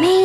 Me